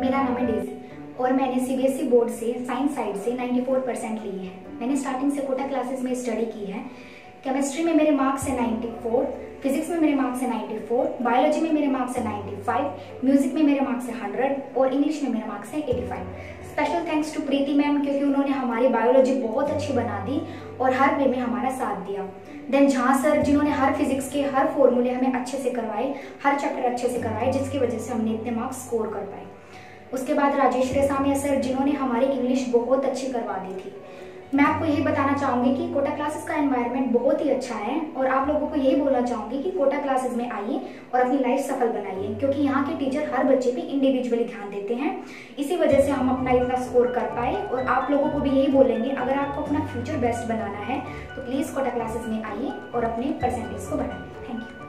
मेरा नाम है डेजी और मैंने सीबीएसई बोर्ड से साइंस साइड से 94 परसेंट लिए हैं। मैंने स्टार्टिंग से कोटा क्लासेस में स्टडी की है। केमिस्ट्री में मेरे मार्क्स है 94 फिजिक्स में मेरे मार्क्स है 94 बायोलॉजी में मेरे मार्क्स है 95 म्यूज़िक में मेरे मार्क्स है 100 और इंग्लिश में मेरे मार्क्स है 85 special thanks to Preeti ma'am क्योंकि उन्होंने हमारी बायोलॉजी बहुत अच्छी बना दी और हर वे में हमारा साथ दिया। देन झा सर जिन्होंने हर फिजिक्स के हर फॉर्मूले हमें अच्छे से करवाए, हर चैप्टर अच्छे से करवाए, जिसकी वजह से हमने इतने मार्क्स स्कोर कर पाए। उसके बाद राजेश रेसामिया सर जिन्होंने हमारी इंग्लिश बहुत अच्छी करवा दी थी। मैं आपको यही बताना चाहूँगी कि कोटा क्लासेस का एनवायरनमेंट बहुत ही अच्छा है और आप लोगों को यही बोलना चाहूँगी कि कोटा क्लासेस में आइए और अपनी लाइफ सफल बनाइए, क्योंकि यहाँ के टीचर हर बच्चे पे इंडिविजुअली ध्यान देते हैं। इसी वजह से हम अपना इतना स्कोर कर पाए और आप लोगों को भी यही बोलेंगे, अगर आपको अपना फ्यूचर बेस्ट बनाना है तो प्लीज़ कोटा क्लासेस में आइए और अपने परसेंटेज को बढ़ाइए। Thank you